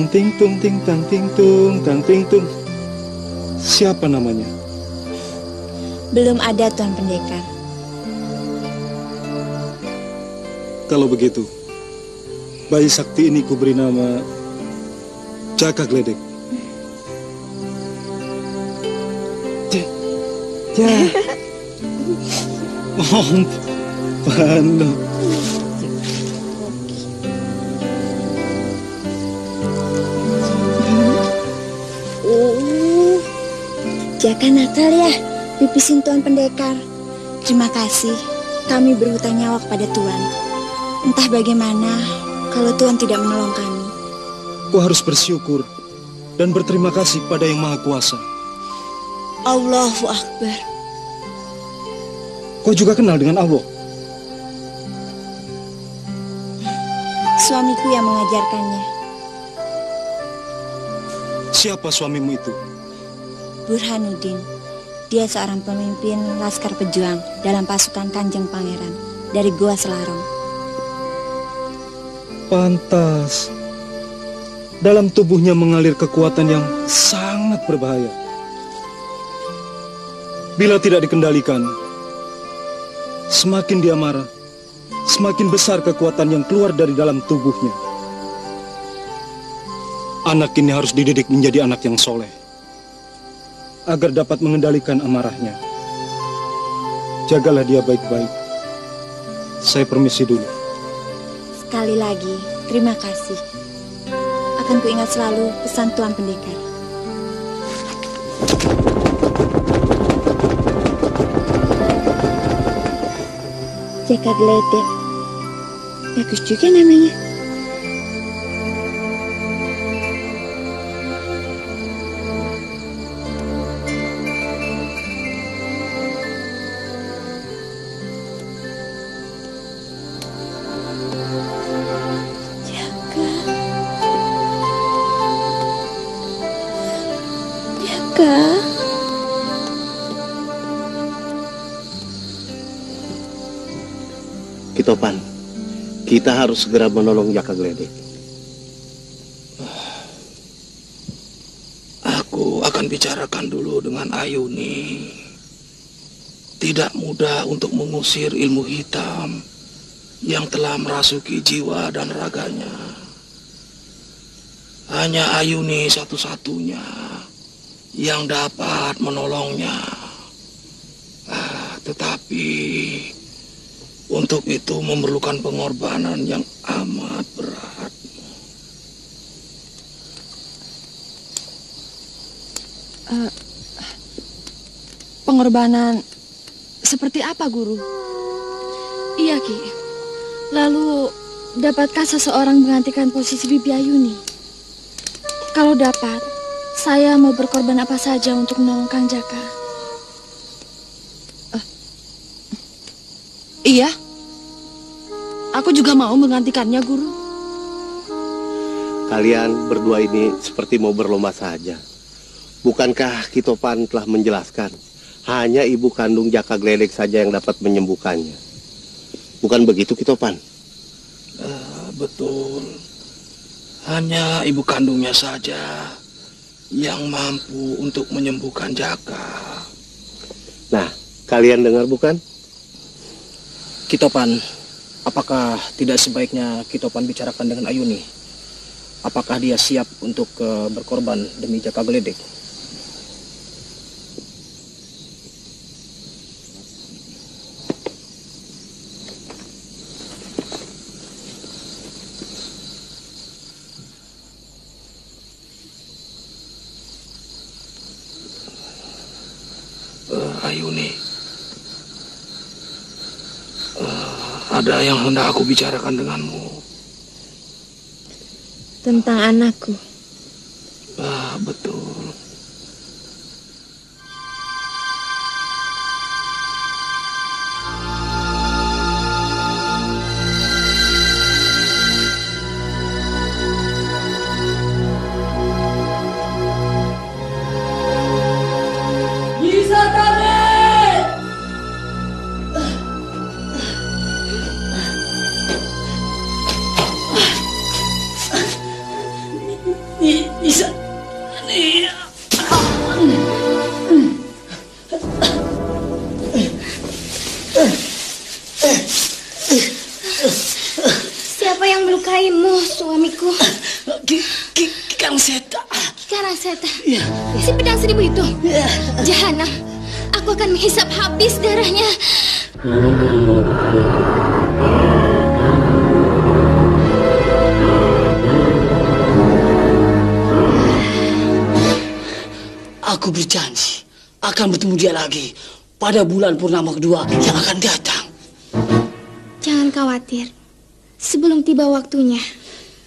Tang ting tung ting tang ting tung tang ting tung. Siapa namanya? Belum ada Tuan Pendekar. Kalau begitu, bayi sakti ini kuberi nama Jaka Gledek. Ja. Oh, Pano. Jaka Natal ya, pipisin Tuan Pendekar. Terima kasih, kami berhutang nyawa kepada Tuan. Entah bagaimana kalau Tuan tidak menolong kami. Kau harus bersyukur dan berterima kasih pada Yang Maha Kuasa. Allahu Akbar. Kau juga kenal dengan Allah. Suamiku yang mengajarkannya. Siapa suamimu itu? Burhanuddin. Dia seorang pemimpin laskar pejuang dalam pasukan Kanjeng Pangeran dari Gua Selarong. Pantas. Dalam tubuhnya mengalir kekuatan yang sangat berbahaya. Bila tidak dikendalikan, semakin dia marah, semakin besar kekuatan yang keluar dari dalam tubuhnya. Anak ini harus dididik menjadi anak yang soleh, agar dapat mengendalikan amarahnya. Jagalah dia baik-baik. Saya permisi dulu. Sekali lagi, terima kasih. Akan kuingat selalu pesan Tuan Pendekar. Jaka Geledek. Bagus juga namanya. Kita harus segera menolong Jaka Gledek. Aku akan bicarakan dulu dengan Ayuni. Tidak mudah untuk mengusir ilmu hitam yang telah merasuki jiwa dan raganya. Hanya Ayuni satu-satunya yang dapat menolongnya. Ah, tetapi untuk itu memerlukan pengorbanan yang amat berat. Eh, pengorbanan seperti apa, Guru? Iya, Ki. Lalu, dapatkah seseorang menggantikan posisi Bibi Ayuni? Kalau dapat, saya mau berkorban apa saja untuk menolong Kang Jaka. Iya. Aku juga mau menggantikannya, Guru. Kalian berdua ini seperti mau berlomba saja. Bukankah Kitopan telah menjelaskan hanya ibu kandung Jaka Gledek saja yang dapat menyembuhkannya? Bukan begitu Kitopan? Ah, betul. Hanya ibu kandungnya saja yang mampu untuk menyembuhkan Jaka. Nah, kalian dengar bukan? Kitopan, apakah tidak sebaiknya Kitopan bicarakan dengan Ayuni? Apakah dia siap untuk eh, berkorban demi Jaka Geledek? Eh, Ayuni, Eh, ada yang hendak aku bicarakan denganmu. Tentang anakku. Ah, betul. Dia lagi pada bulan purnama kedua yang akan datang. Jangan khawatir. Sebelum tiba waktunya,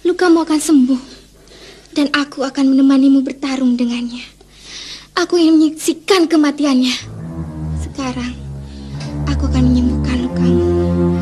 lukamu akan sembuh. Dan aku akan menemanimu bertarung dengannya. Aku ingin menyaksikan kematiannya. Sekarang, aku akan menyembuhkan lukamu.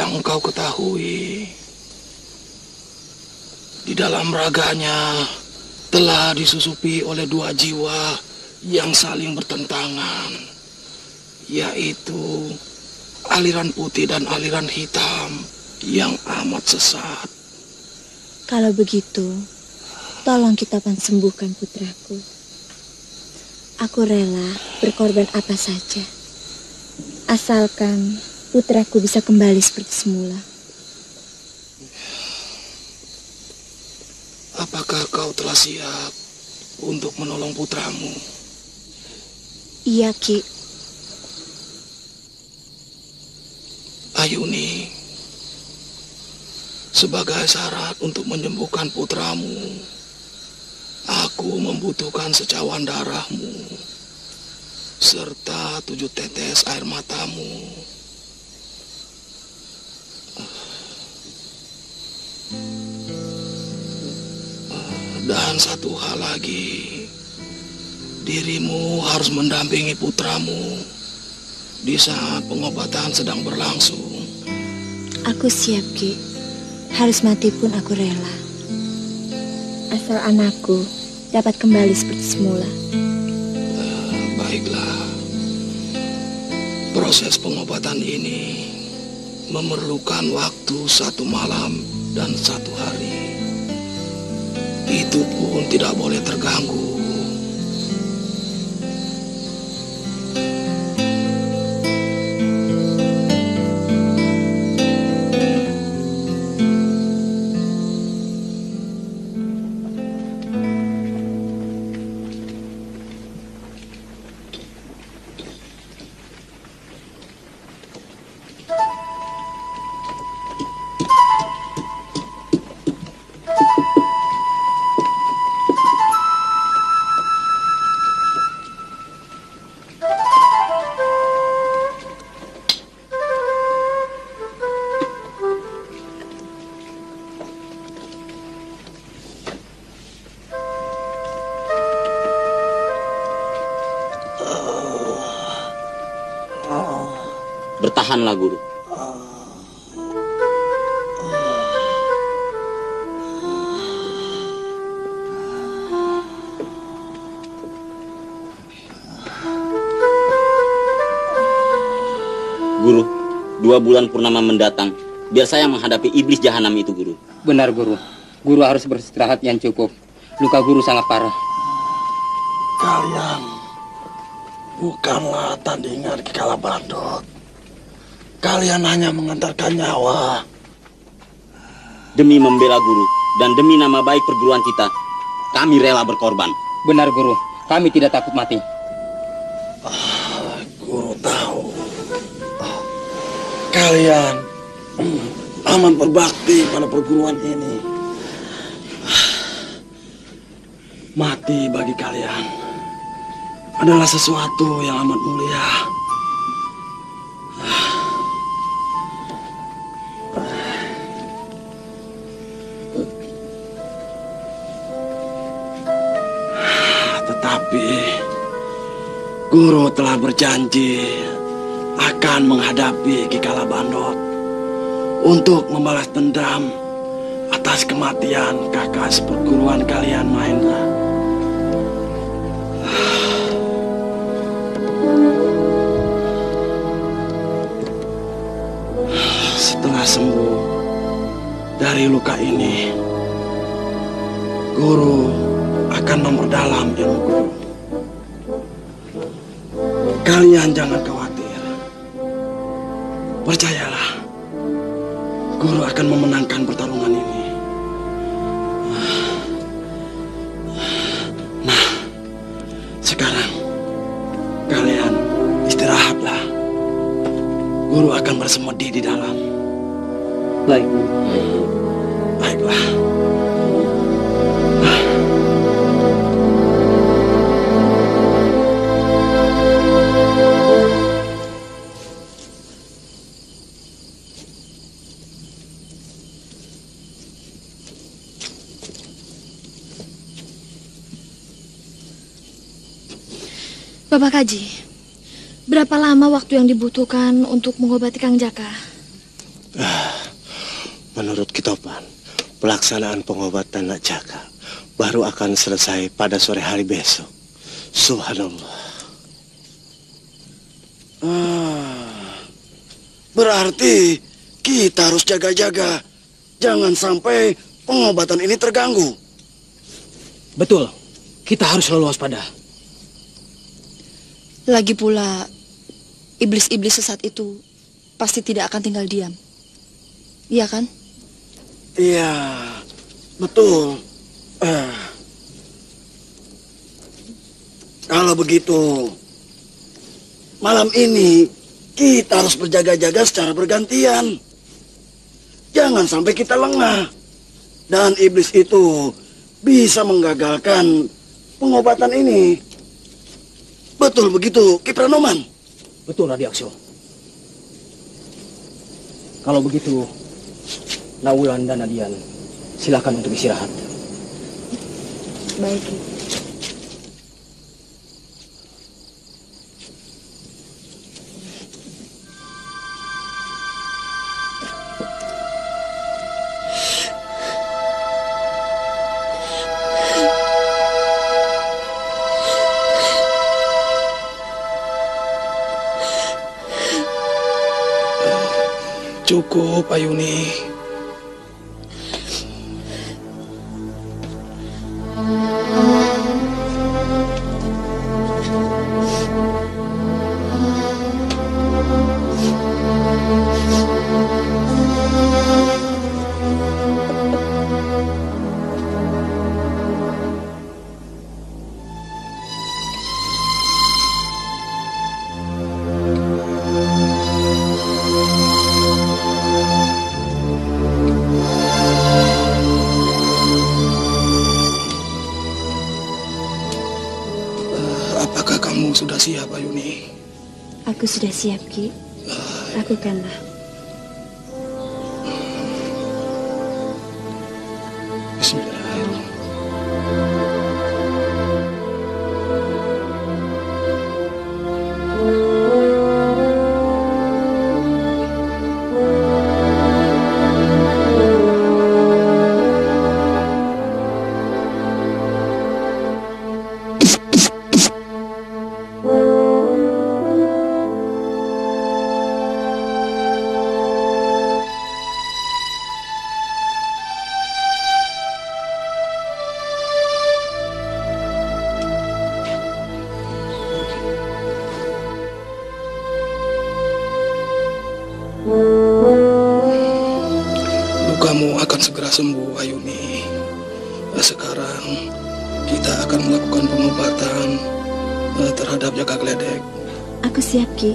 Yang engkau ketahui, di dalam raganya telah disusupi oleh dua jiwa yang saling bertentangan, yaitu aliran putih dan aliran hitam yang amat sesat. Kalau begitu, tolong kita akan sembuhkan putraku. Aku rela berkorban apa saja. Asalkan putraku bisa kembali seperti semula. Apakah kau telah siap untuk menolong putramu? Iya, Ki. Ayuni, sebagai syarat untuk menyembuhkan putramu, aku membutuhkan secawan darahmu serta tujuh tetes air matamu. Dan satu hal lagi, dirimu harus mendampingi putramu di saat pengobatan sedang berlangsung. Aku siap, Ki. Harus mati pun aku rela. Asal anakku dapat kembali seperti semula. Baiklah, proses pengobatan ini memerlukan waktu satu malam dan satu hari. Itu pun tidak boleh terganggu. Guru, dua bulan purnama mendatang, biar saya menghadapi iblis jahanam itu, guru. Benar, Guru. Guru harus beristirahat yang cukup. Luka guru sangat parah. Kalian bukanlah tandingan kekala bandot. Kalian hanya mengantarkan nyawa. Demi membela guru dan demi nama baik perguruan kita, kami rela berkorban. Benar, Guru. Kami tidak takut mati. Kalian amat berbakti pada perguruan ini. Mati bagi kalian adalah sesuatu yang amat mulia. Tetapi guru telah berjanji akan menghadapi Kikala Bandot untuk membalas dendam atas kematian kakak seperguruan kalian Mahendra. Setelah sembuh dari luka ini, guru akan memperdalam ilmu guru. Kalian jangan khawatir. Percayalah, guru akan memenangkan pertarungan ini. Nah, sekarang kalian istirahatlah. Guru akan bersemedi di dalam. Baik. Baiklah. Bapak Kaji, berapa lama waktu yang dibutuhkan untuk mengobati Kang Jaka? Menurut Kitopan, pelaksanaan pengobatan Nak Jaka baru akan selesai pada sore hari besok. Subhanallah. Ah, berarti kita harus jaga-jaga. Jangan sampai pengobatan ini terganggu. Betul. Kita harus selalu waspada. Lagi pula, iblis-iblis sesat itu pasti tidak akan tinggal diam. Iya kan? Iya, betul. Eh, kalau begitu, malam ini kita harus berjaga-jaga secara bergantian. Jangan sampai kita lengah. Dan iblis itu bisa menggagalkan pengobatan ini. Betul begitu, Kipranoman? Betul, Radi Akso. Kalau begitu, Nawulan dan Nadian, silakan untuk istirahat. Baik. Ayuni. Apakah Canada Nah, sekarang kita akan melakukan pengobatan eh, terhadap Jaka Gledek. Aku siap, Ki.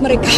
Mereka.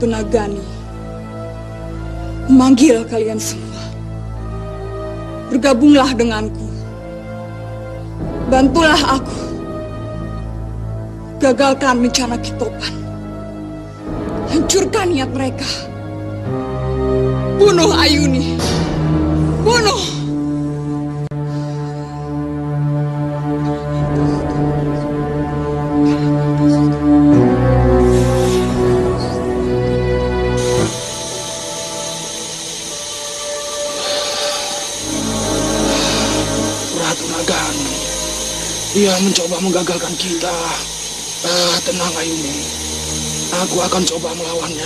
Ratu Nagani, memanggil kalian semua. Bergabunglah denganku. Bantulah aku. Gagalkan rencana Kitopan. Hancurkan niat mereka. Bunuh Ayuni. Bunuh! Menggagalkan kita. Ah, tenang Ayuni. Aku akan coba melawannya.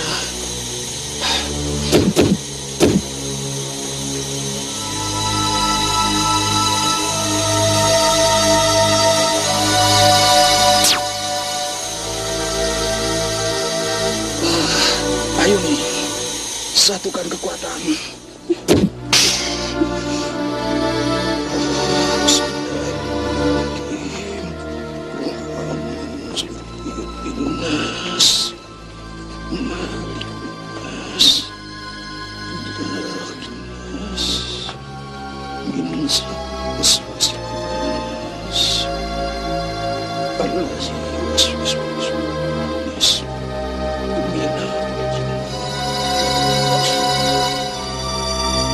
Ah, Ayuni, satukan kekuatan.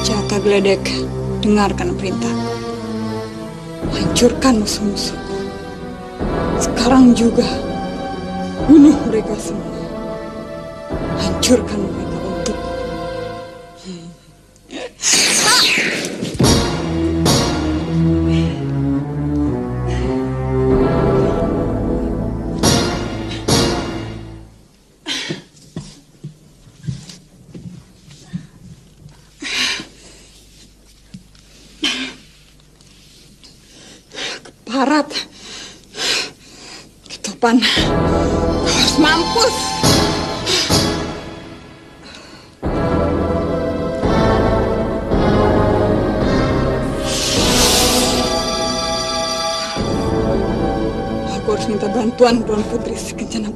Jaka Gledek, dengarkan perintah. Hancurkan musuh-musuhku. Sekarang juga, bunuh mereka semua. Hancurkan mereka bantuan Tuan Putri Sekencana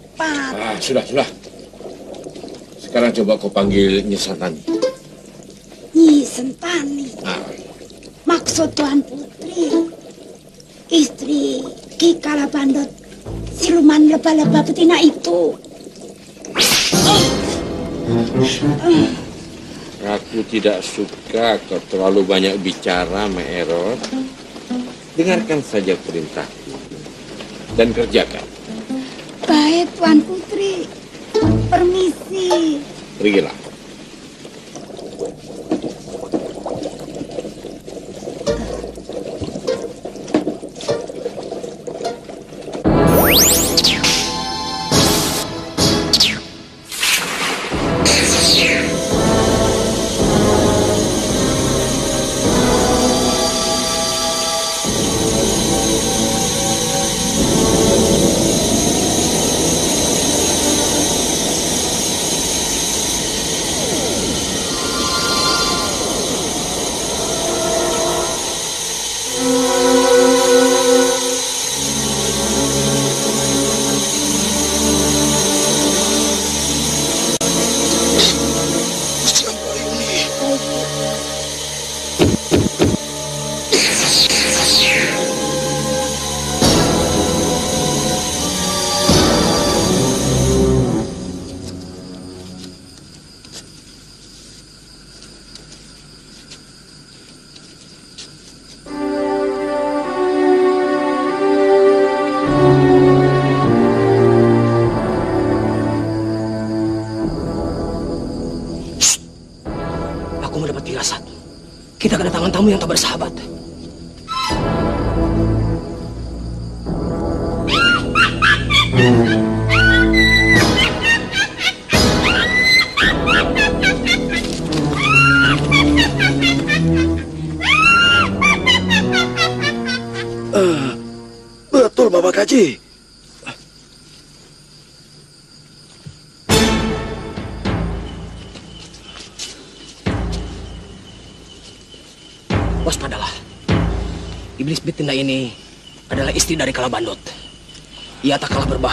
cepat. Ah, sudah, sudah. Sekarang coba kau panggil Nyesatani. Nyi Sentani. Ah, Maksud Tuan Putri. Istri Ki Kalabandot. Siluman lebah-lebah betina itu. aku tidak suka kau terlalu banyak bicara, Maerot. Dengarkan saja perintahku dan kerjakan. Baik, Tuan Putri. Permisi. Pergilah. Yang tak bersahabat.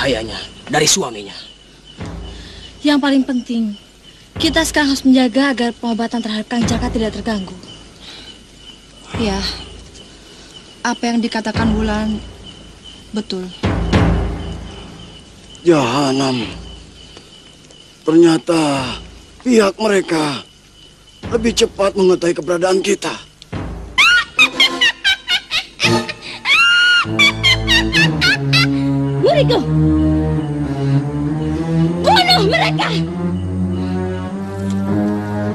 Berbahayanya dari suaminya. Yang paling penting, kita sekarang harus menjaga agar pengobatan terhadap Kang Jaka tidak terganggu. Ya, apa yang dikatakan Bulan betul. Jahanam. Ternyata pihak mereka lebih cepat mengetahui keberadaan kita. Muridku! Bunuh mereka!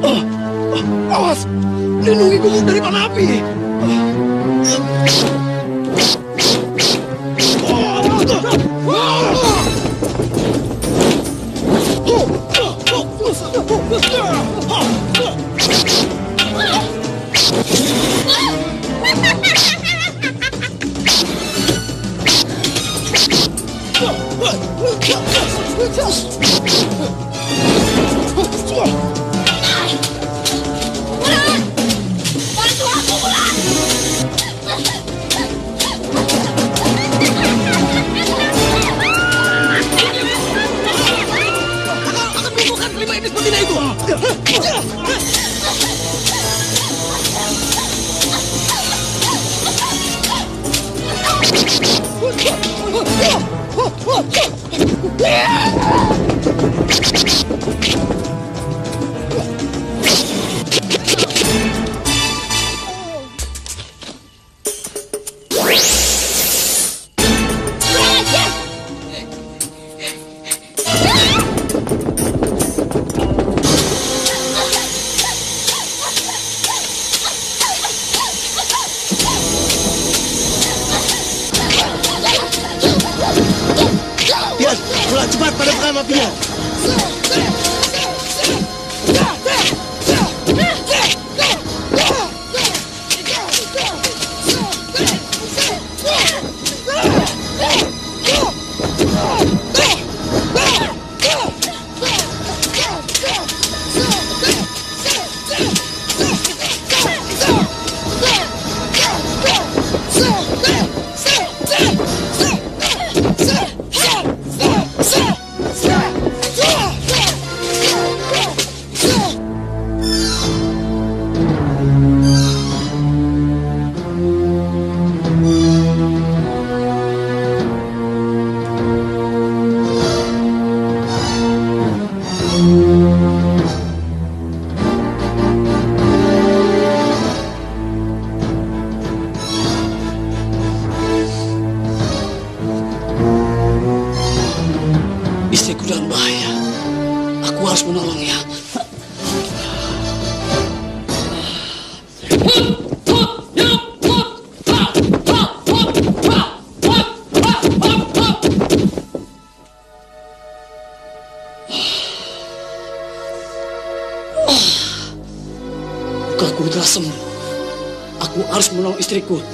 Oh, awas! Lindungi gumuk dari mana api! Bantu kelima iblis harus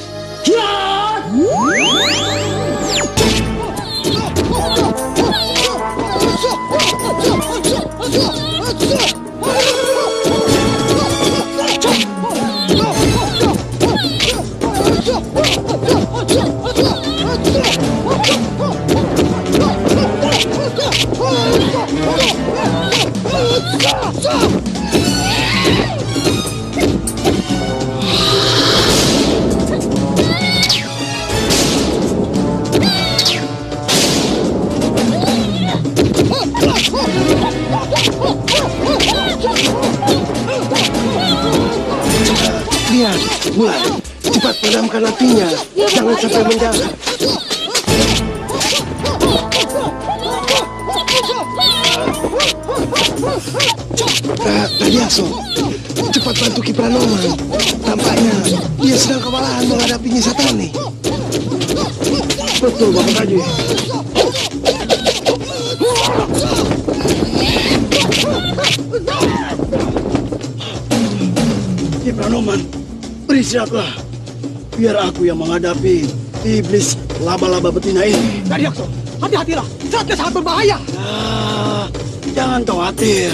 iblis laba-laba betina ini. Tadiakso, hati-hatilah. Saatnya sangat berbahaya. Ah, jangan khawatir.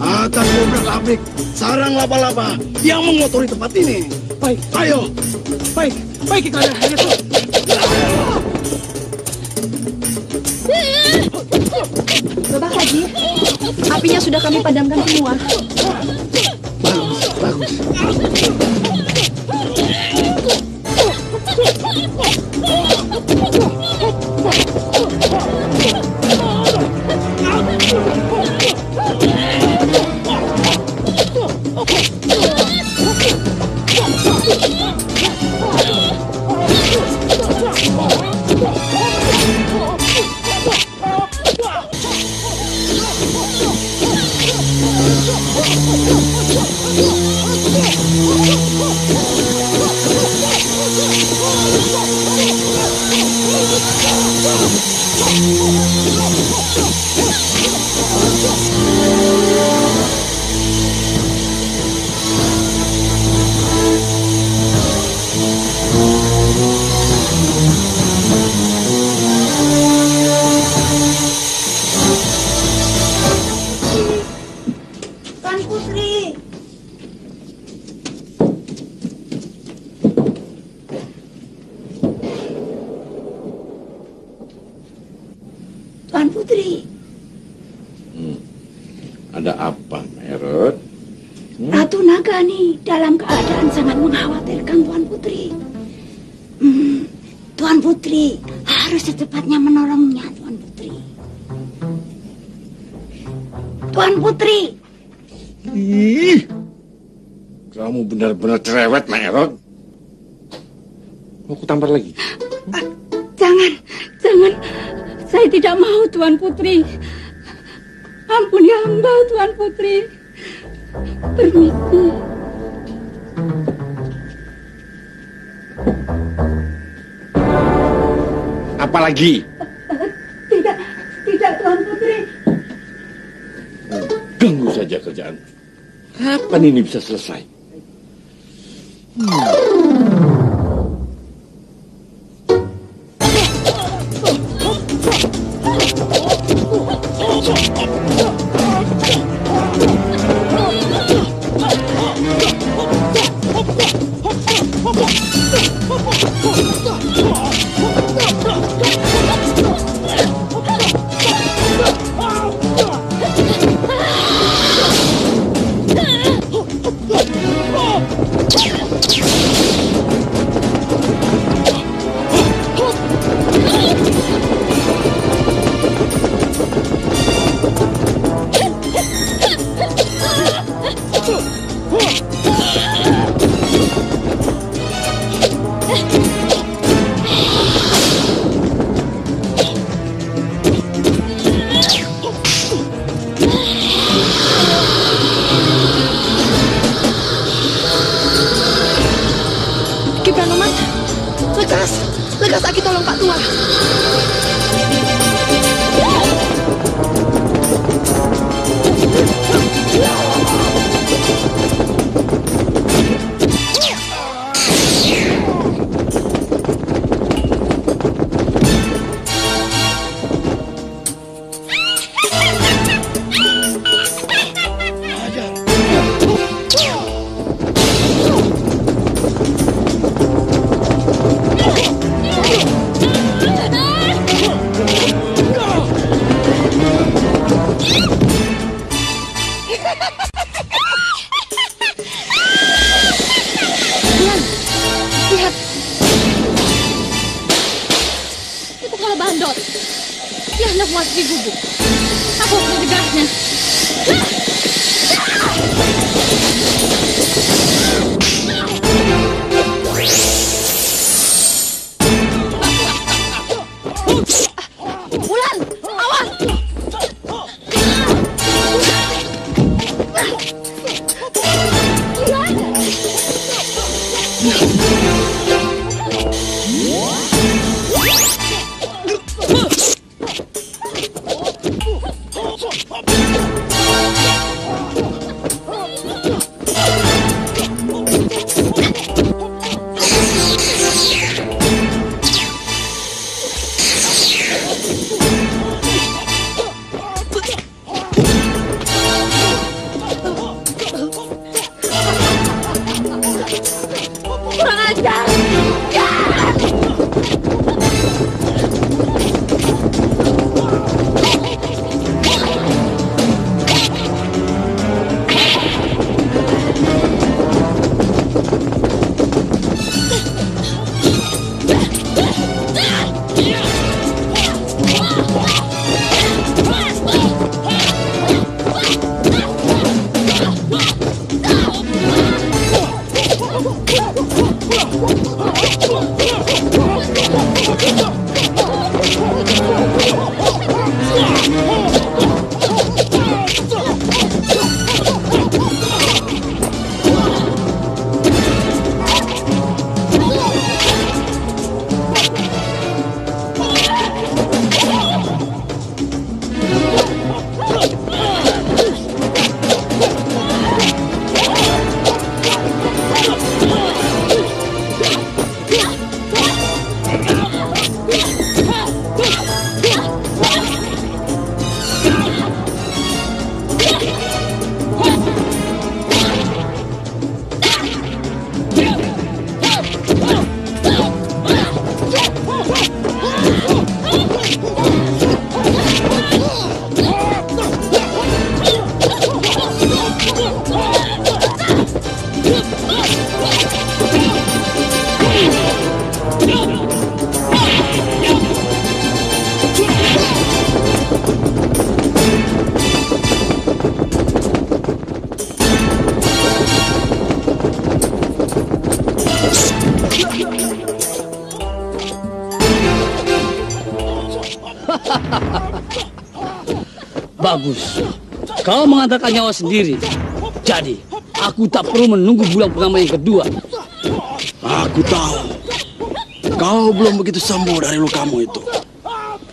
Akan obrak-abrik sarang laba-laba yang mengotori tempat ini. Baik. Ayo. Baik. Baik, Ikara. Bapak Haji, apinya sudah kami padamkan semua. Bagus. Okay. Pergi. Tidak, tidak Tuan Putri. Ganggu saja kerjaan. Kapan ini bisa selesai? Kau mengantarkan nyawa sendiri. Jadi, aku tak perlu menunggu bulan purnama yang kedua. Aku tahu. Kau belum begitu sembuh dari lukamu itu.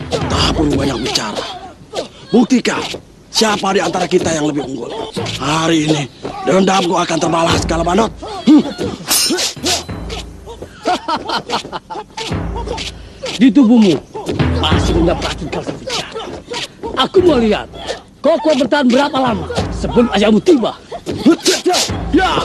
Tak perlu banyak bicara. Buktikan siapa di antara kita yang lebih unggul. Hari ini dendamku akan terbalas kalau. Hmm. Di tubuhmu masih mendapatkan kalsa bicara. Aku mau lihat kau kuat bertahan berapa lama sebelum ajalmu tiba. Ya.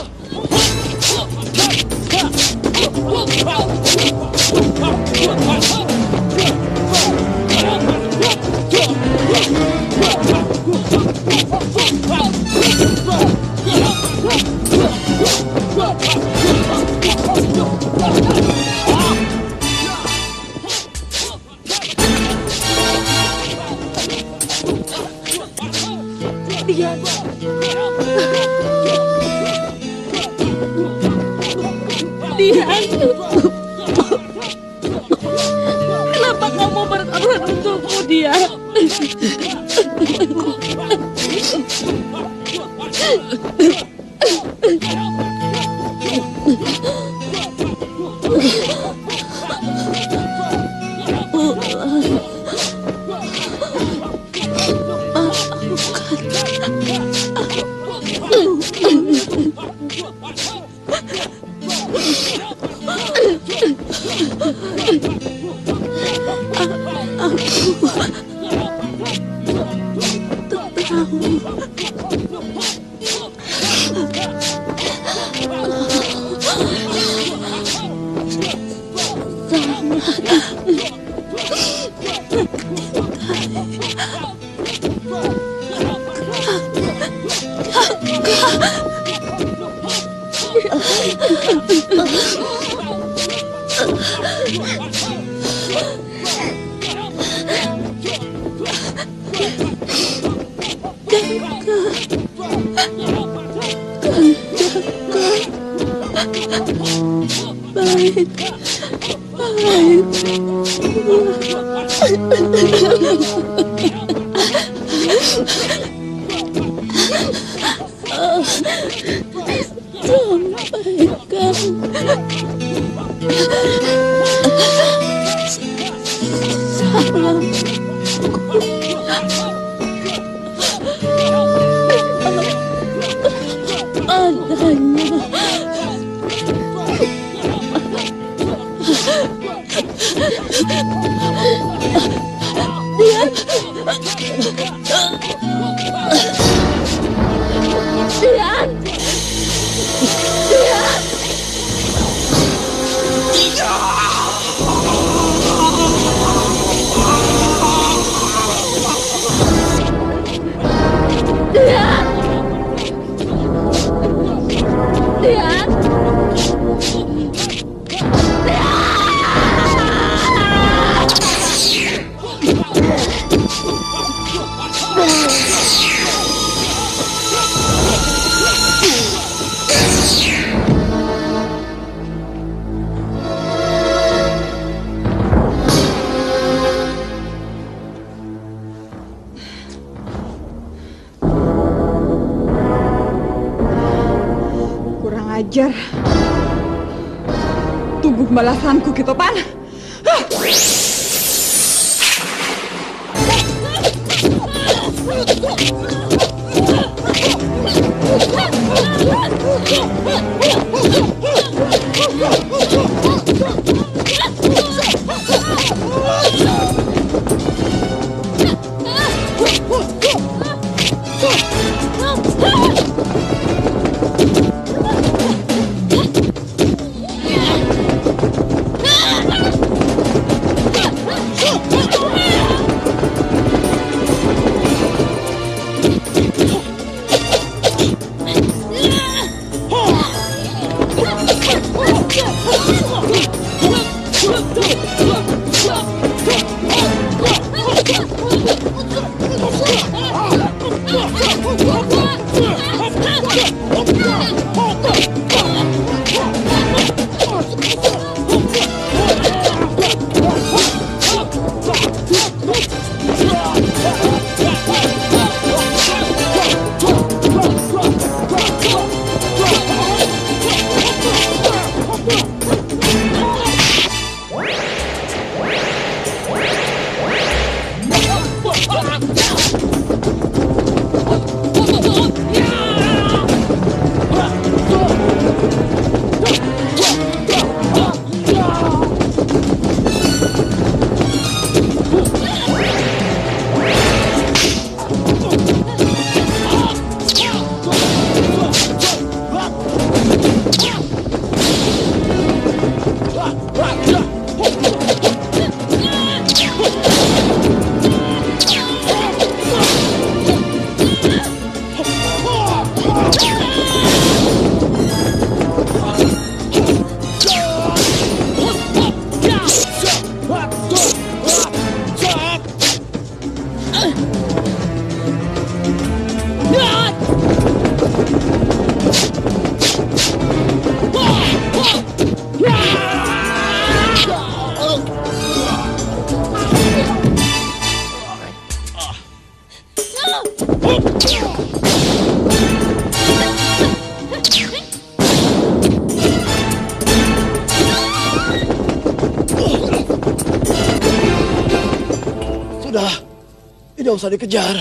Tidak usah dikejar.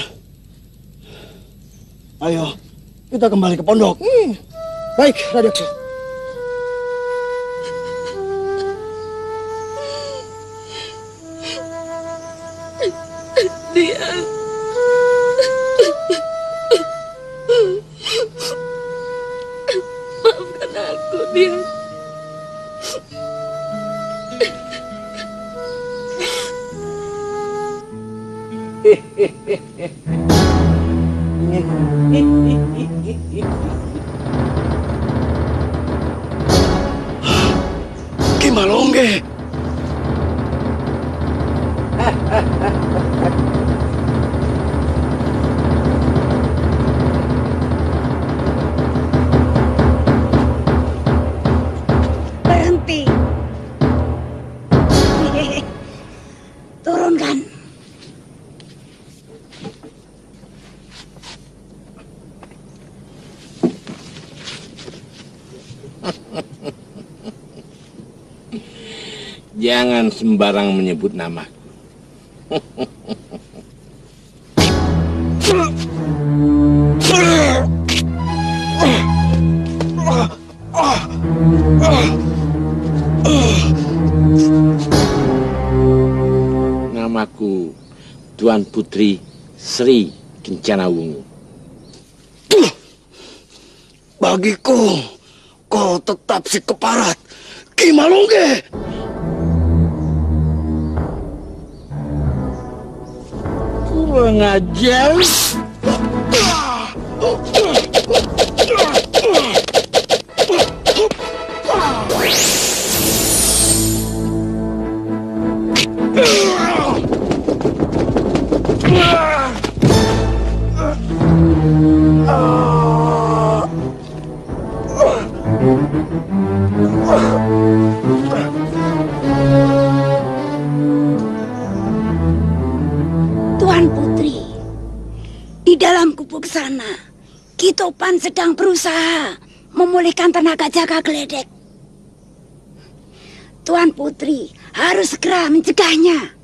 Ayo, kita kembali ke pondok. Baik, Radekso. Jangan sembarang menyebut namaku. Putri Sri Kencana Wungu. Bagiku, kau tetap si keparat. Kimalongge. Kurang ajar. Tuan Putri, di dalam gubuk sana, Kitopan sedang berusaha memulihkan tenaga jaga geledek. Tuan Putri harus segera mencegahnya.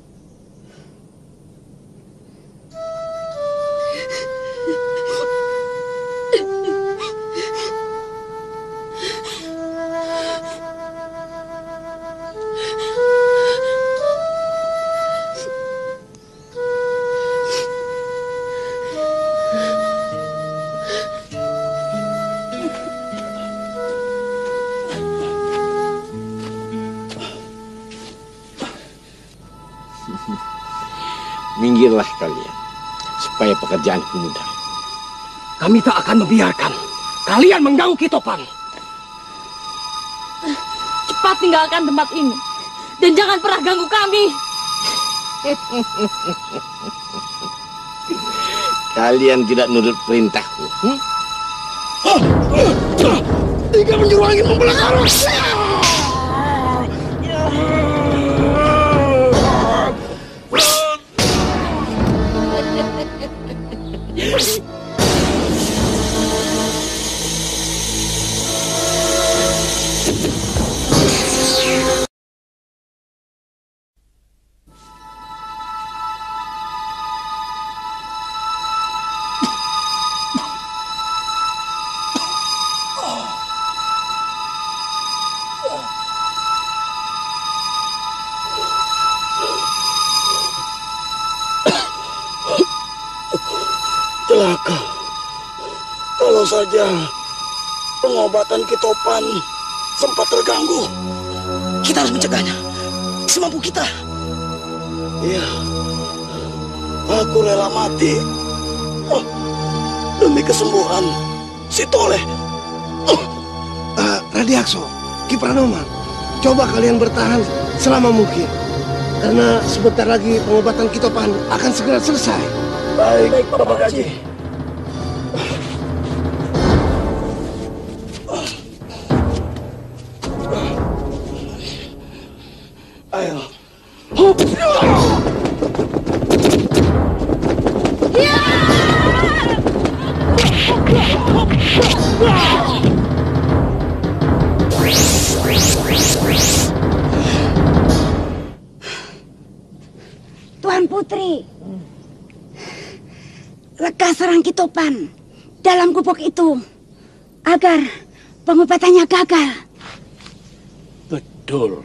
Minggirlah kalian, supaya pekerjaanku mudah. Kami tak akan membiarkan kalian mengganggu Kitopan. Cepat tinggalkan tempat ini. Dan jangan pernah ganggu kami. Kalian tidak nurut perintahku. hmm? Tiga penjuru angin membelah. Pengobatan Kitopan sempat terganggu, kita harus mencegahnya semampu kita. Iya, aku rela mati oh, demi kesembuhan si Toleh. Oh. Uh, Radiakso, Ki Pranoman, coba kalian bertahan selama mungkin. Karena sebentar lagi pengobatan Kitopan akan segera selesai. Baik, Baik Bapak Gaji. Kitopan dalam gubuk itu agar pengobatannya gagal. Betul.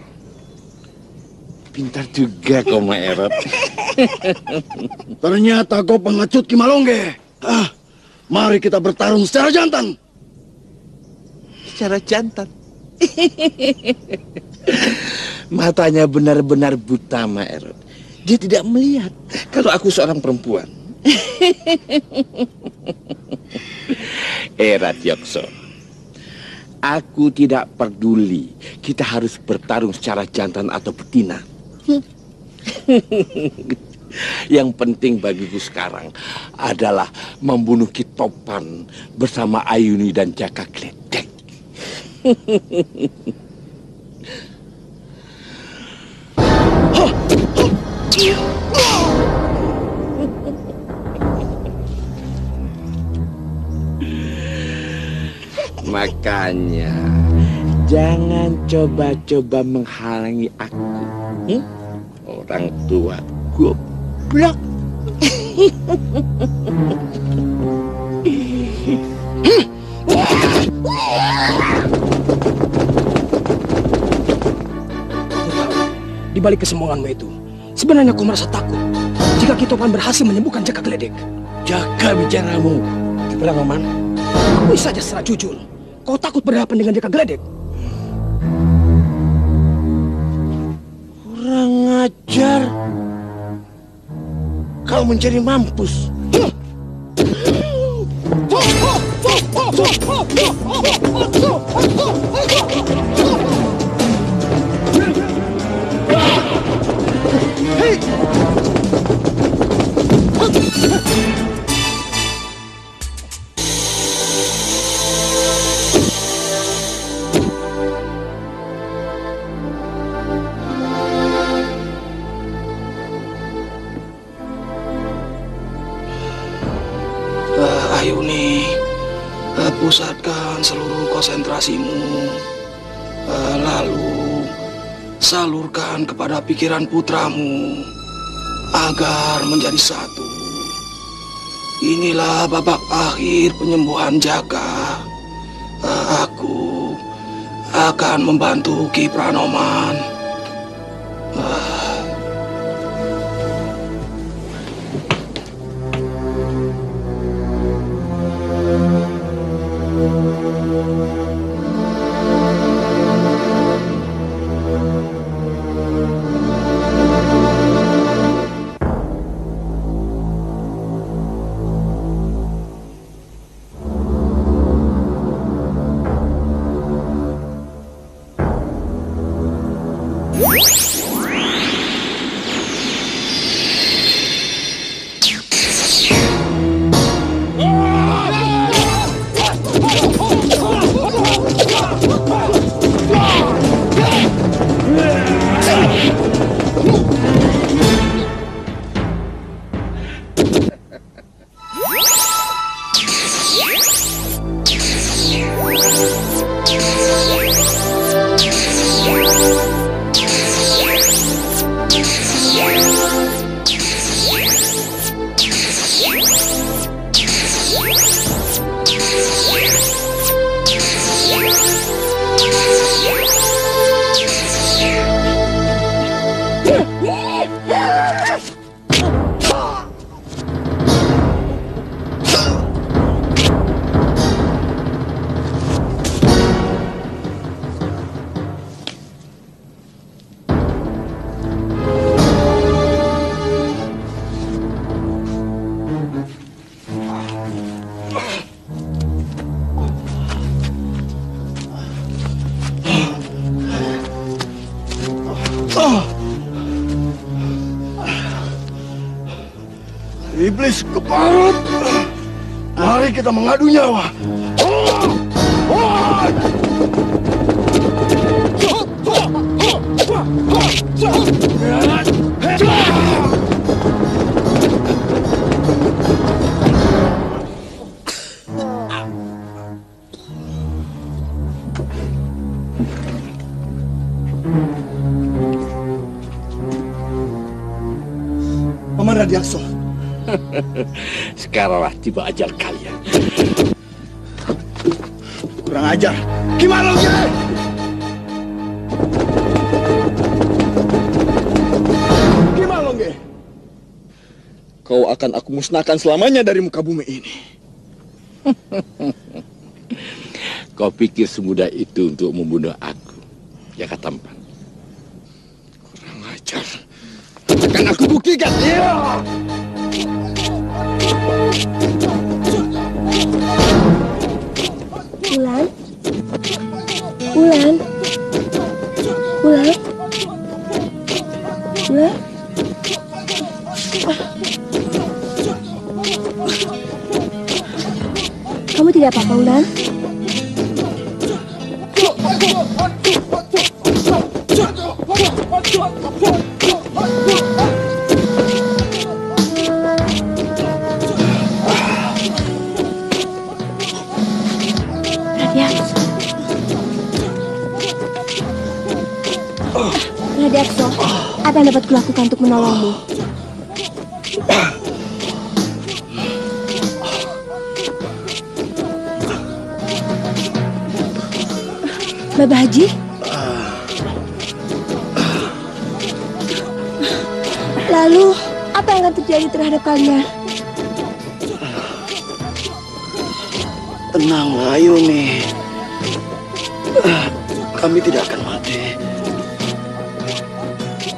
Pintar juga kau, Maerot. Ternyata kau pengecut Kimalongge. Ah, mari kita bertarung secara jantan. Secara jantan? Matanya benar-benar buta, Maerot. Dia tidak melihat kalau aku seorang perempuan. Erat Yokso. Aku tidak peduli kita harus bertarung secara jantan atau betina. Yang penting bagiku sekarang adalah membunuh Kitopan bersama Ayuni dan Jaka Gledek. Makanya jangan coba-coba menghalangi aku. Hmm? Orang tua goblok. Di balik kesombonganmu itu, sebenarnya kau merasa takut jika Kitopan berhasil menyembuhkan Jaka Geledek. Jaga bicaramu, Kepala Paman. Akui saja secara jujur, kau takut berhadapan dengan Jaka Geledek. Kurang ajar. Kau mencari mampus. Ah, salurkan kepada pikiran putramu agar menjadi satu. Inilah babak akhir penyembuhan Jaka. Aku akan membantu Ki Pranoman. kita mengadu nyawa. Oh! Oh! Paman Radiakso. Sekaranglah tiba ajal kalian. Aku musnahkan selamanya dari muka bumi ini. Kau pikir semudah itu untuk membunuh aku, Jaka Tampan? Kurang ajar. Akan aku buktikan. Iya. Ulan? Ulan? Ulan? Kamu tidak apa-apa, Lalu, apa yang akan terjadi terhadap kalian? Tenanglah, Yuni. Kami tidak akan mati.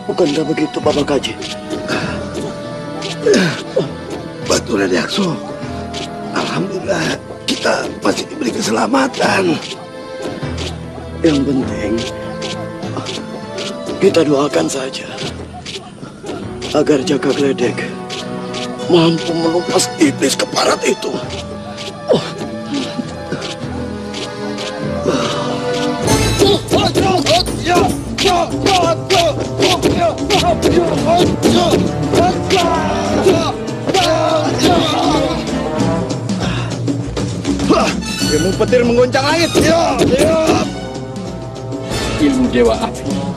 Bukankah begitu, Bapak Kaji? Betul, Radiakso. Alhamdulillah, kita masih diberi keselamatan. Yang penting, kita doakan saja agar Jaka Gledek mampu melumpas iblis keparat itu. Ilmu petir menggoncang langit. Ya, ya. Ilmu Dewa Api.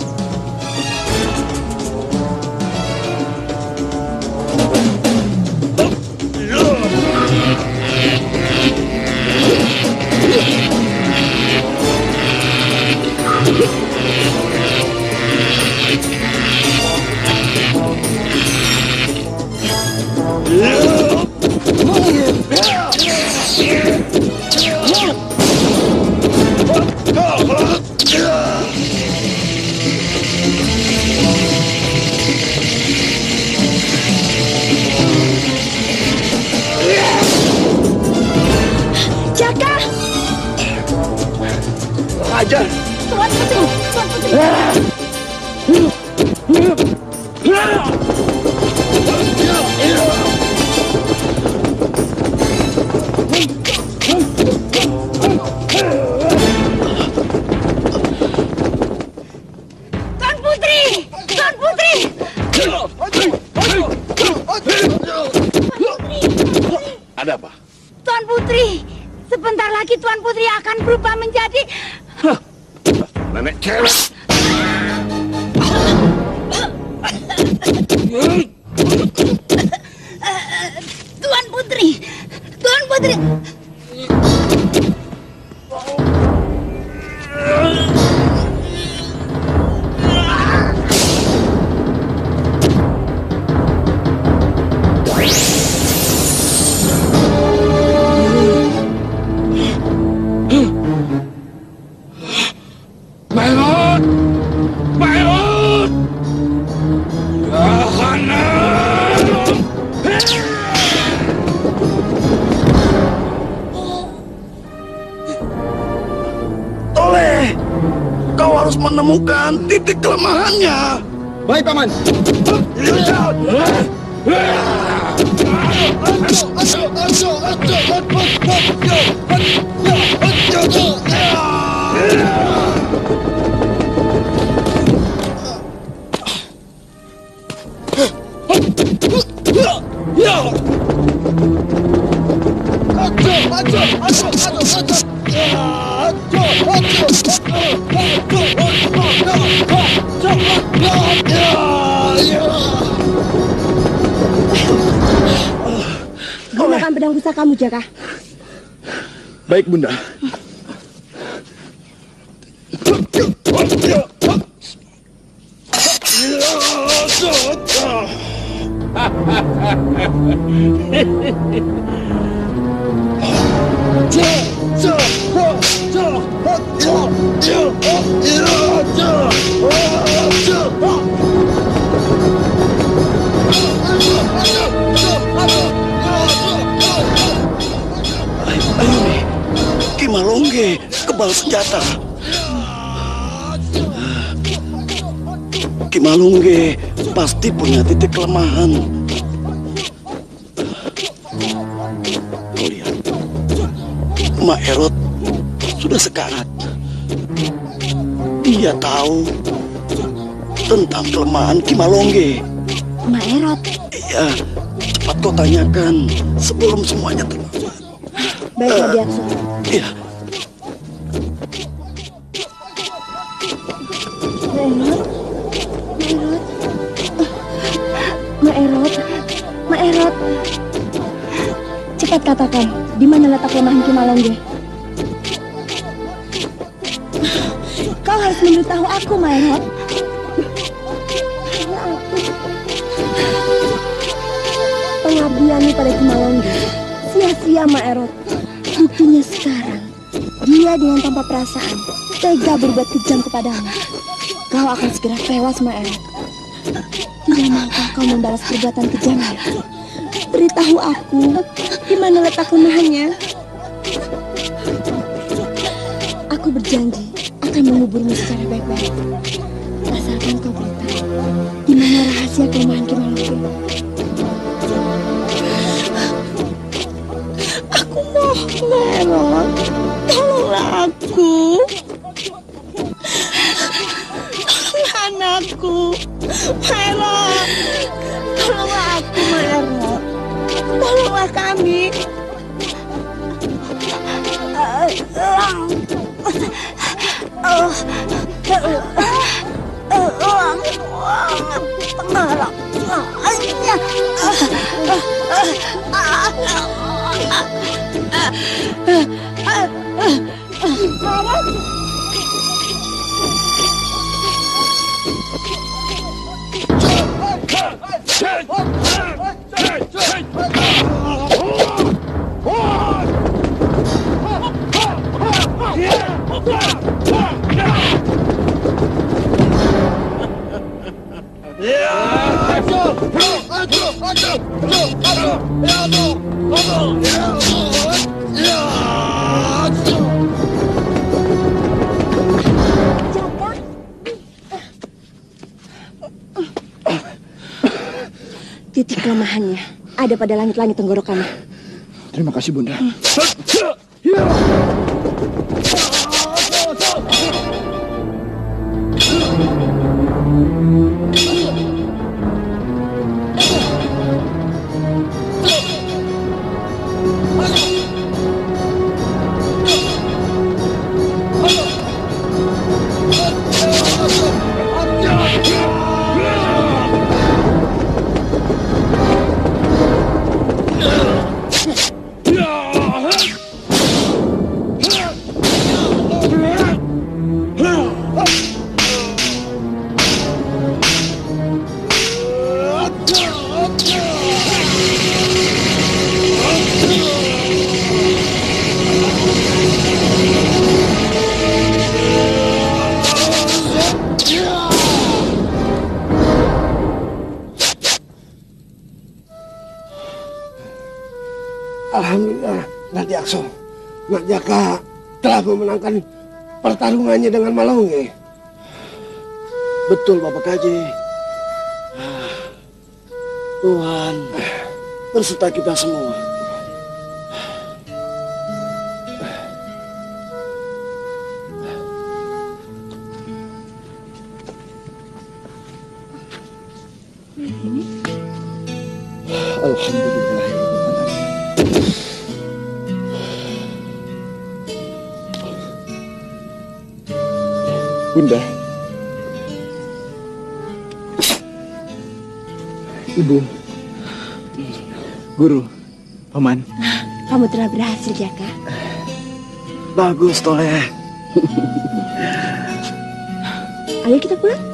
Tuan Putri! Tuan Putri! Tuan kelemahannya. Baik, Paman. Aduh, aduh, aduh, aduh, aduh, ya, aduh, aduh, aduh, periksa kamu, Jaka. Baik, Bunda. Pasti punya titik kelemahan. Kau lihat, Mak Erot sudah sekarat. Dia tahu tentang kelemahan Kimalongge. Mak Erot. Iya, cepat kau tanyakan sebelum semuanya terlambat. Baik, Rabi Akso. Mana letak kelemahan Kimalongge? Kau harus memberitahu aku, Mak Erot. Karena aku pengabdianmu pada Kimalongge sia-sia, Mak Erot. Buktinya sekarang, dia dengan tanpa perasaan tega berbuat kejam kepadamu. Kau akan segera tewas, Mak Erot. Tidak maukah kau membalas perbuatan kejamnya? Beritahu aku, di mana letak kelemahannya? Berjanji akan menguburmu secara baik-baik. Asalkan kau beritahu, di mana rahasia kelemahan Kimalongge. Aku mohon, tolonglah aku. Tolonglah anakku. Mero, 生了，饿我饿，哎呀，啊啊啊啊啊！Titik kelemahannya ada pada langit-langit tenggorokannya. terima kasih Bunda. Alhamdulillah, pertarungannya dengan Malonge. Betul Bapak Kaji. Tuhan berserta kita semua. Guru. Paman. kamu telah berhasil, Jaka. Bagus, Toleh. Ayo kita pulang.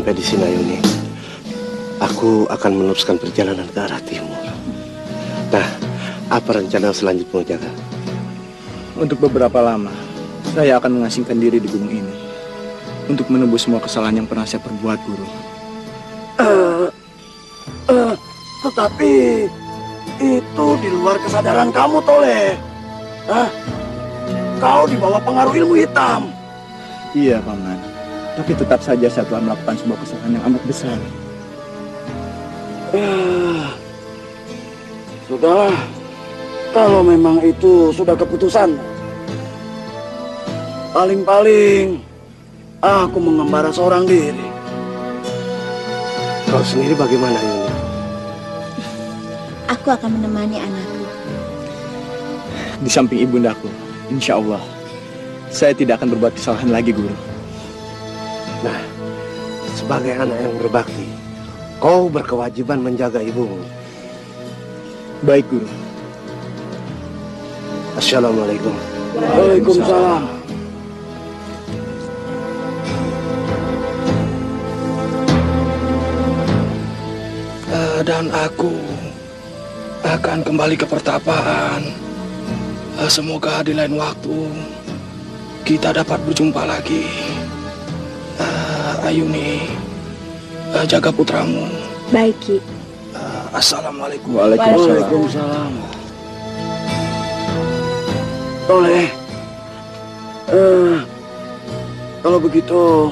Sampai di sini Ayuni. Aku akan meneruskan perjalanan ke arah timur. Nah, apa rencana selanjutnya, Jaka? Untuk beberapa lama, saya akan mengasingkan diri di gunung ini. Untuk menebus semua kesalahan yang pernah saya perbuat, Guru. Eh, eh, tetapi itu di luar kesadaran kamu, Toleh. Hah? Kau di bawah pengaruh ilmu hitam. Iya, Paman. Tapi tetap saja saya telah melakukan sebuah kesalahan yang amat besar. Eh, Sudahlah, kalau memang itu sudah keputusan, paling-paling aku mengembara seorang diri. Kau sendiri bagaimana, Ayuni? Aku akan menemani anakku. Di samping ibundaku, insya Allah, saya tidak akan berbuat kesalahan lagi, Guru. Nah, sebagai anak yang berbakti, kau berkewajiban menjaga ibumu. Baik, Guru. Assalamualaikum. Waalaikumsalam. Eh, dan aku akan kembali ke pertapaan. Eh, semoga di lain waktu kita dapat berjumpa lagi. Ayuni, eh, jaga putramu. Baik, Ki. Eh, Assalamualaikum. Waalaikumsalam. Toleh, eh, kalau begitu,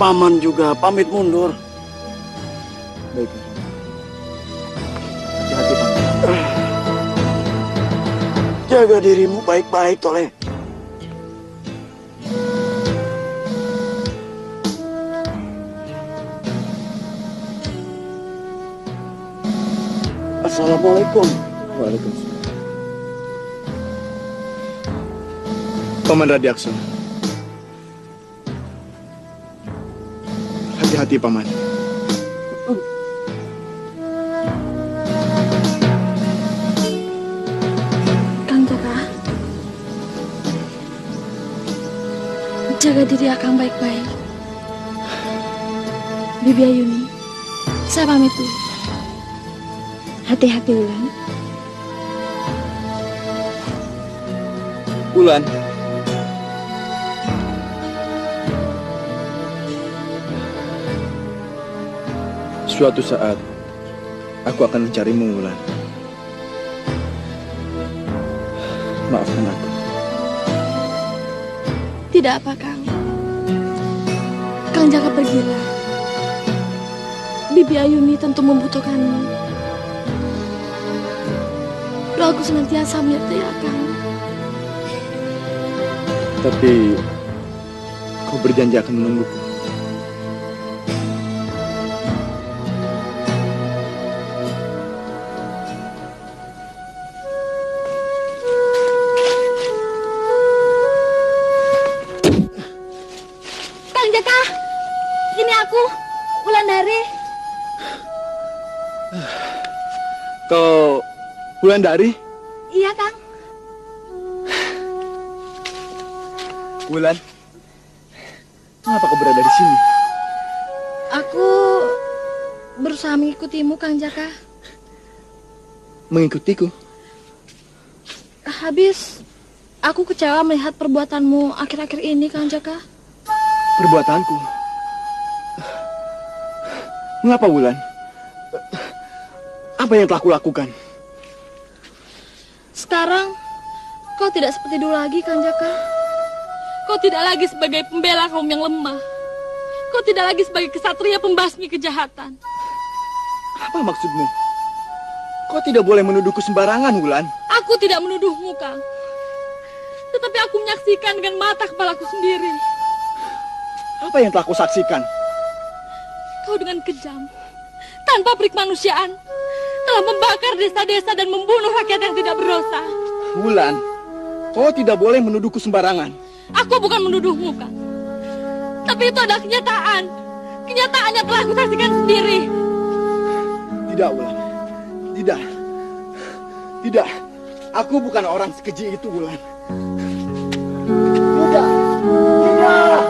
paman juga pamit mundur. Baik, Hati-hati, Paman. Jaga dirimu baik-baik, Toleh. Assalamualaikum. Waalaikumsalam. Paman Radiakso. Hati-hati, Paman. Kang Jaka. Jaga diri Akang baik-baik. Bibi Ayuni, saya pamit dulu. Hati-hati, Wulan. Bulan. Suatu saat, aku akan mencarimu, Wulan. Maafkan aku. Tidak apa, Kang. Kang Jaka pergilah. Bibi Ayuni tentu membutuhkanmu. Doaku senantiasa menyertai Akang. Tapi, kau berjanji akan menungguku. Aku. Kau Wulandari? Iya, Kang. Wulan, mengapa kau berada di sini? Aku berusaha mengikutimu, Kang Jaka. Mengikutiku? Habis, aku kecewa melihat perbuatanmu akhir-akhir ini, Kang Jaka. Perbuatanku? Mengapa Wulan? Apa yang telah kulakukan? Sekarang, kau tidak seperti dulu lagi, Kang Jaka. Kau tidak lagi sebagai pembela kaum yang lemah. Kau tidak lagi sebagai kesatria pembasmi kejahatan. Apa maksudmu? Kau tidak boleh menuduhku sembarangan, Wulan. Aku tidak menuduhmu, Kang. Tetapi aku menyaksikan dengan mata kepalaku sendiri. Apa yang telah kau saksikan? Kau dengan kejam, tanpa perik manusiaan, telah membakar desa-desa dan membunuh rakyat yang tidak berdosa. Wulan, kau tidak boleh menuduhku sembarangan. Aku bukan menuduhmu, Kang. Tapi itu adalah kenyataan. Kenyataan yang telah aku saksikan sendiri. Tidak, Wulan. Tidak. Tidak. Aku bukan orang sekeji itu, Wulan. Tidak. Tidak.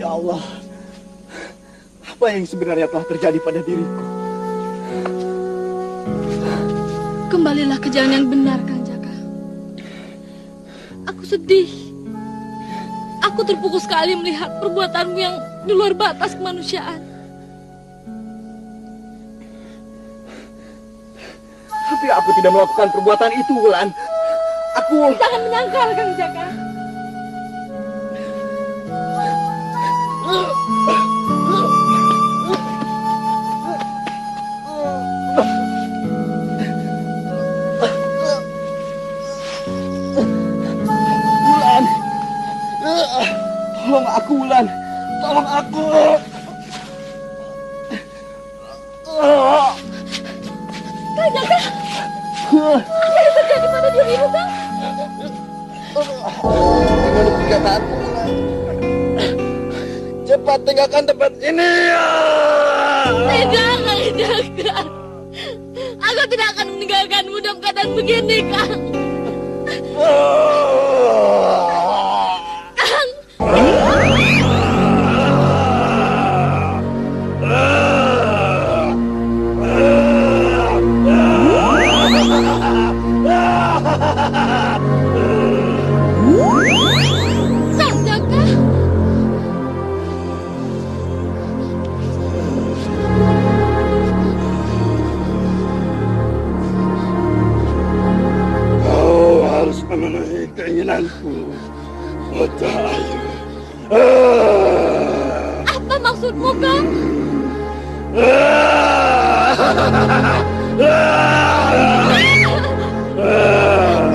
Ya Allah. Apa yang sebenarnya telah terjadi pada diriku? Kembalilah ke jalan yang benar, Kang Jaka. Aku sedih. Aku terpukul sekali melihat perbuatanmu yang di luar batas kemanusiaan. Tapi aku tidak melakukan perbuatan itu, Wulan. Aku... Jangan menyangkal, Kang Jaka. Tolong aku, Wulan. Tolong aku. Kang Jaka. Apa yang terjadi pada dirimu, Kang? Menurut perkataanku, Wulan. Cepat tinggalkan tempat ini. Tidak, Kang Jaka. Aku tidak akan meninggalkanmu dalam keadaan begini, Kang. Kang.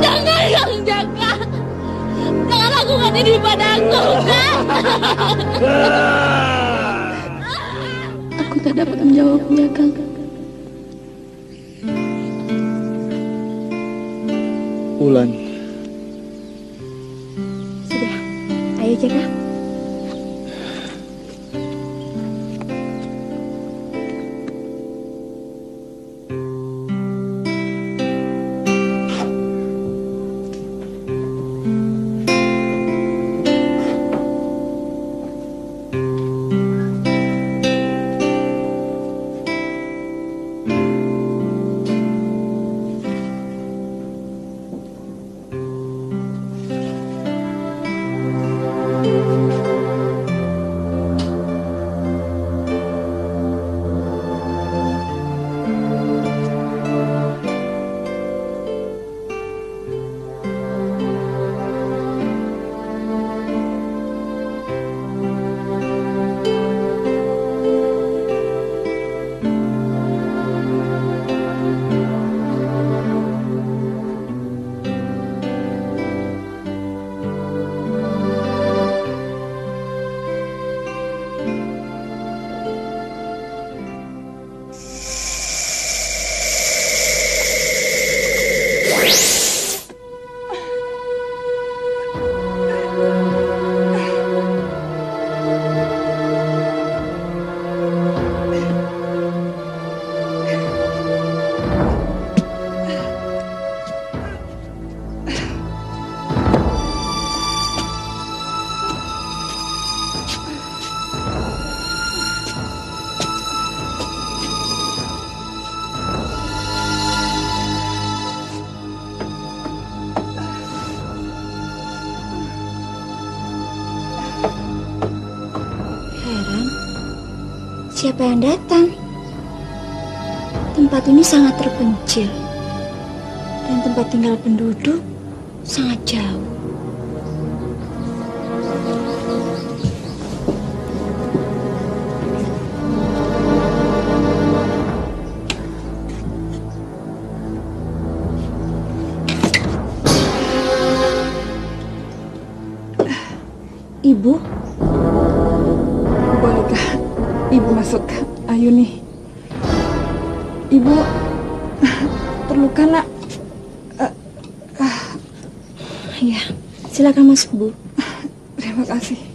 Jangan, Kang Jaka. Jangan lakukan ini padaku, Kang. Aku tak dapat menjawabnya, Kang. Wulan, Sudah, ayo Jaka. Siapa yang datang. Tempat ini sangat terpencil. Dan tempat tinggal penduduk sangat jauh. Ibu, Ayuni. Ibu terluka nak. ya, silakan masuk, Bu. Terima kasih.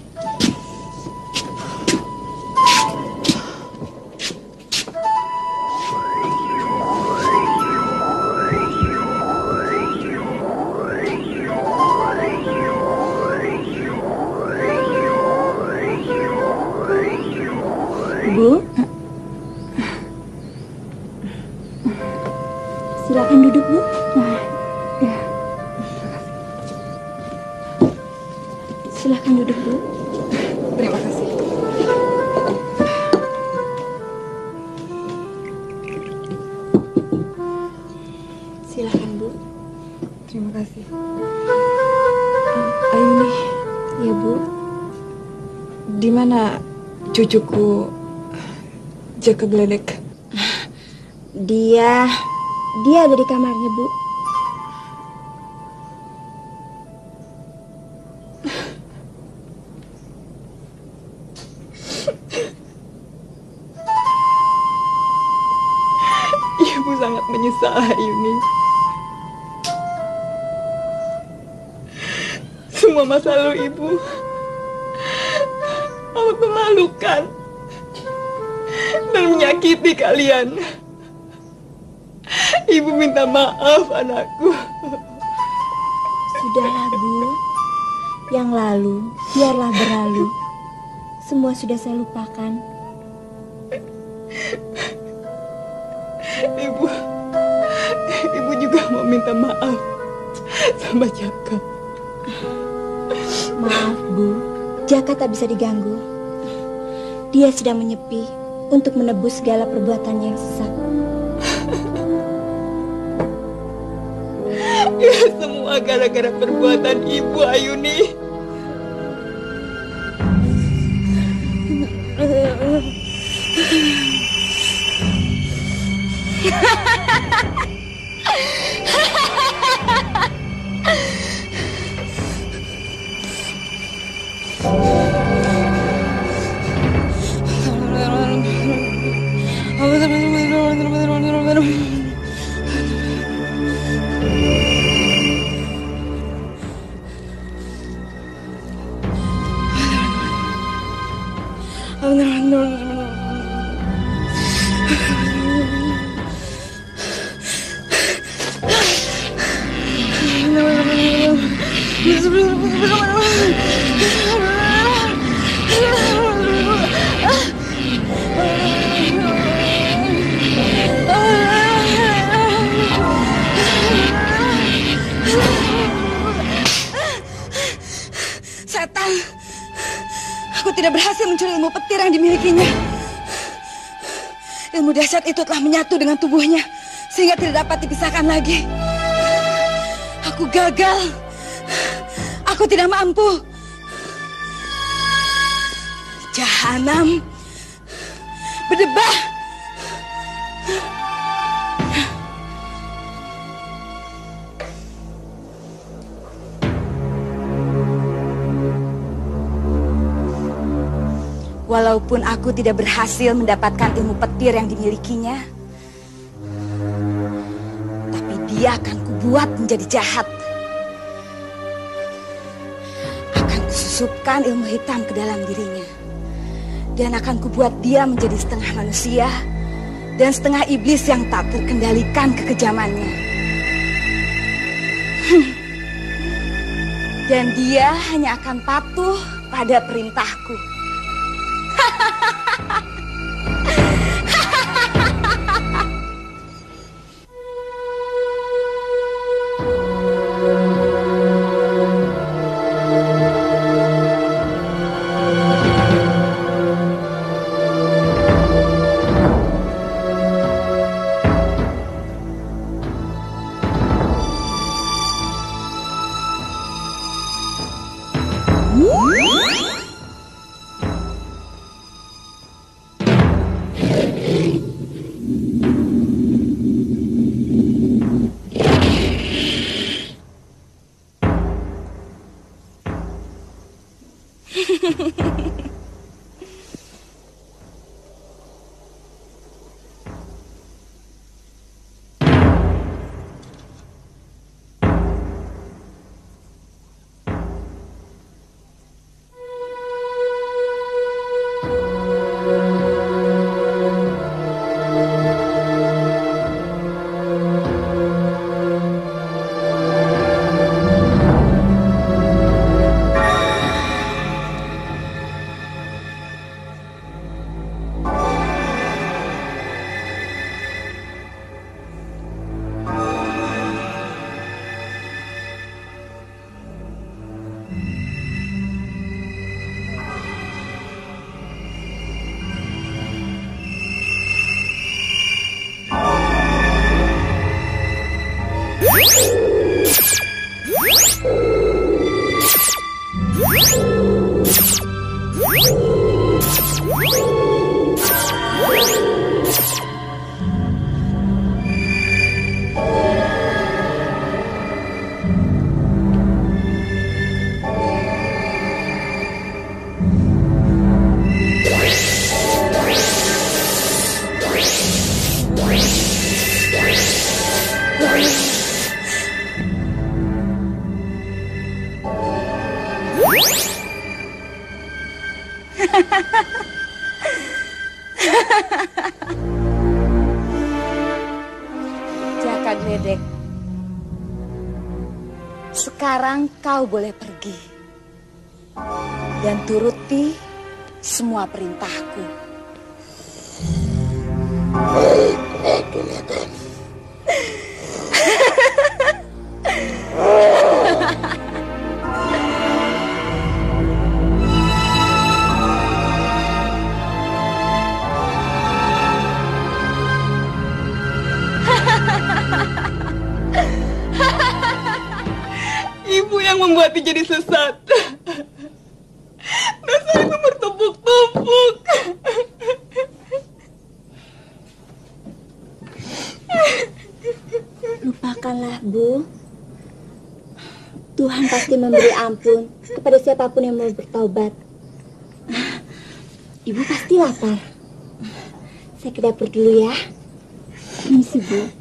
Cucuku Jaka Gledek? Dia dia ada di kamarnya, Bu. Ibu sangat menyesal Ayuni. Semua masa lalu anakku. Sudahlah, Bu. Yang lalu, biarlah berlalu. Semua sudah saya lupakan. Ibu, ibu juga mau minta maaf sama Jaka. Maaf, Bu. Jaka tak bisa diganggu. Dia sedang menyepi untuk menebus segala perbuatannya yang sesat. Gara-gara perbuatan ibu Ayuni. Tubuhnya sehingga tidak dapat dipisahkan lagi. Aku gagal. Aku tidak mampu. Jahanam berdebah. Walaupun aku tidak berhasil mendapatkan ilmu petir yang dimilikinya, dia akan kubuat menjadi jahat. Akan kususupkan ilmu hitam ke dalam dirinya. Dan akan kubuat dia menjadi setengah manusia dan setengah iblis yang tak terkendalikan kekejamannya. Hmm. Dan dia hanya akan patuh pada perintahku. Kau boleh pergi dan turuti semua perintahku. Bu. Tuhan pasti memberi ampun kepada siapa pun yang mau bertaubat. Ibu pasti lapar. Saya ke dapur dulu ya. Misi, Bu.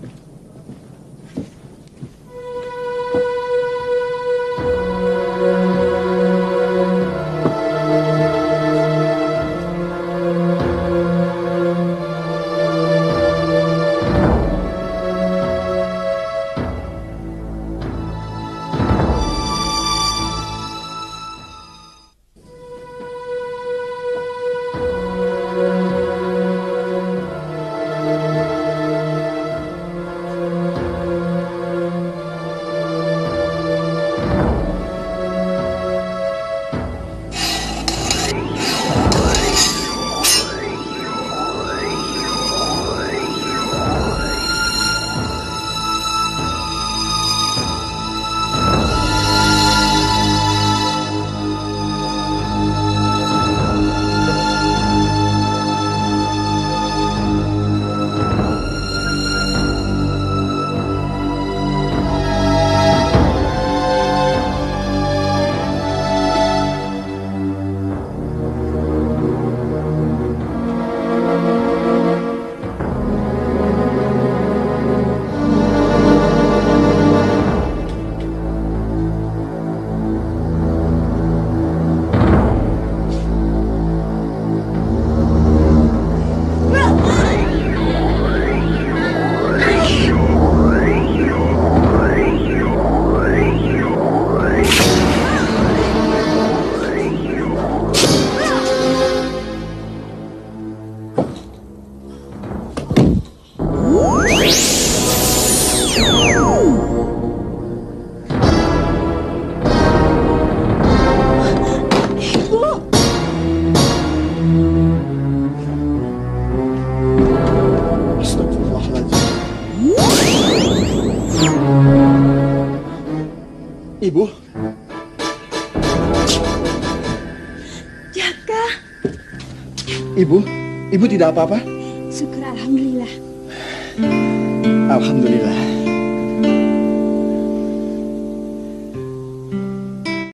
Ibu, tidak apa-apa?